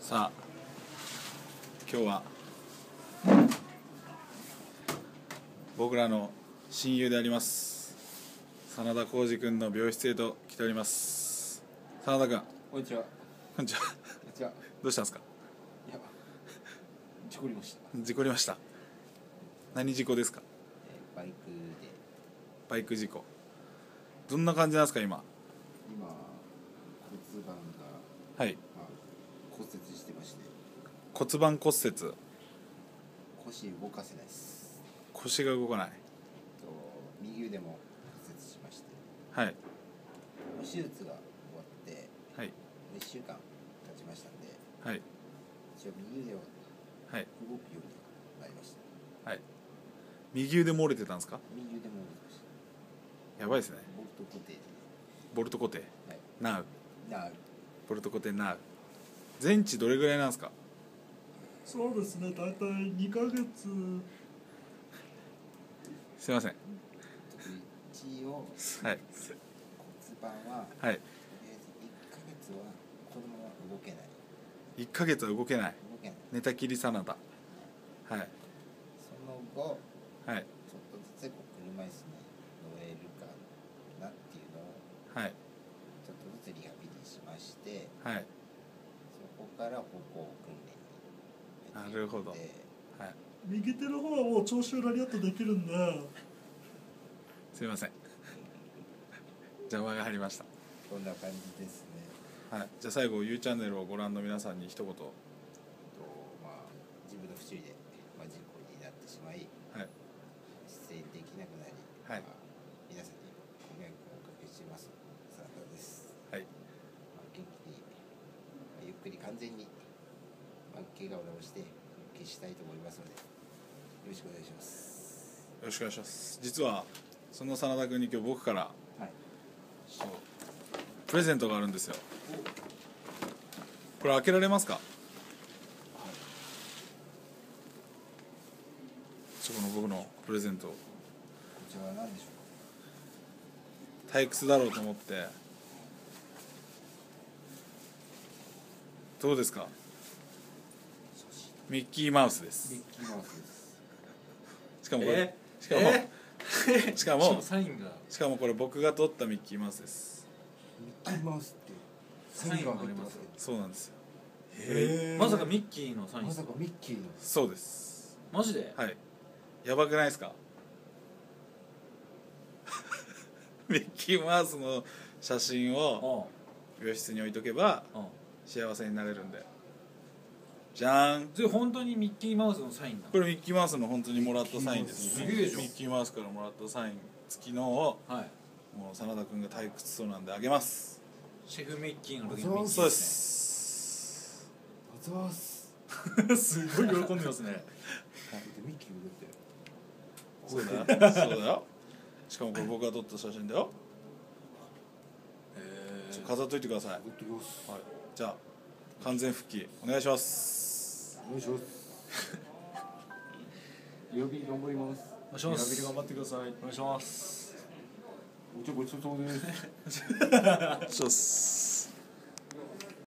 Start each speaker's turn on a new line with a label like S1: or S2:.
S1: さあ今日は僕らの親友であります真田浩二君の病室へと来ております。真田君。
S2: こんにちは。
S1: こんにちは。
S2: にちは。
S1: どうしたんですか？
S2: いや、事故りました。
S1: 事故りました。何事故ですか？
S2: えーバイクで、
S1: バイク事故。どんな感じなんですか今？
S2: 今、骨盤が、
S1: はい。
S2: まあ、骨折してまして、
S1: 骨盤骨折。
S2: 腰動かせないです。
S1: 腰が動かない。
S2: と右腕も骨折しまして、
S1: はい。
S2: 手術が終わって、
S1: はい。
S2: 1週間経ちましたんで、
S1: はい。
S2: 一応右腕を
S1: はい。
S2: 動くようになりました。
S1: はい。右腕漏れてたんですか？
S2: 右腕も動きました。
S1: やばいですね。
S2: ボルト固定で、
S1: ボルト固定。
S2: はい。
S1: ナウ
S2: なあ
S1: ボルト固定ナウ全治どれぐらいなんですか？
S3: そうですね大体2ヶ月。
S1: すいません。
S2: 一応
S1: はい。
S2: 骨盤は
S1: はい。
S2: とりあえず1ヶ月はこのまま動けない。
S1: 1ヶ月は動けない。
S2: 動けない。
S1: 寝たきり真田はい。
S2: その後
S1: はい。
S2: ちょっとずつこう車椅子に乗れるかなっていうのを
S1: はい。
S2: ちょっとずつリハビリしまして
S1: はい
S2: から歩行訓練に
S1: なるほど。はい。
S3: 右手の方はもう聴衆ラリアットできるんです
S1: いません。邪魔が入りました。
S2: こんな感じですね。
S1: はい。じゃあ最後 U チャンネルをご覧の皆さんに一言。
S2: とまあ自分の不注意で、まあ、事故になってしまい
S1: はい。
S2: 出演できなくなり、
S1: はい。
S2: まあ、皆さんにご迷惑をおかけします。真田です。
S1: はい
S2: まあ、元気に、まあゆっくり完全に、まあ、怪我を治して復帰したいと思いますのでよろしくお願いします。
S1: よろしくお願いします。実はその真田君に今日僕から
S2: はい。
S1: プレゼントがあるんですよ。これ開けられますか？そこの僕のプレゼント
S2: こちらは何でしょう
S1: 退屈だろうと思ってどうですか？ミッキーマウスです。
S2: ミッキーマウスです。
S1: しかもこれ
S4: え？
S1: しかも
S4: え？
S1: しかも
S4: サインが。
S1: しかもこれ僕が撮ったミッキーマウスです。
S2: ミッキーマウスって
S4: サインがあります
S1: そうなんですよ。
S3: へ
S4: まさかミッキーのサイン
S2: まさかミッキーの。
S1: そうです。
S4: マジで？
S1: はい。やばくないですか？ミッキーマウスの写真を
S4: う
S1: 病室に置いとけば
S4: んうん
S1: 幸せになれるんで。じゃーん。
S4: それ本当にミッキーマウスのサインだ
S1: これミッキーマウスの本当にもらったサインです。
S4: ミッキーマウスすげえじゃん。
S1: ミッキーマウスからもらったサイン付きのを
S4: はい。
S1: もう真田君が退屈そうなんであげます。
S4: シェフミッキーの時のミッキー
S1: そうです。
S2: あざーす。
S4: ねすごい喜んでますね。
S2: ミッキーもだって
S1: そうだよ。そうだよ。しかもこれ僕が撮った写真だよ。
S4: へ
S1: ちょっと飾っといてください、はい、じゃあ完全復帰お願いします。
S2: お願いします。リハビリ頑張ります
S4: お願いします。
S2: リハビリ頑張ってください。
S4: お願いします。
S2: ごちそうさまです。
S1: そうっす